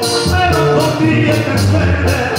Pero conviene perder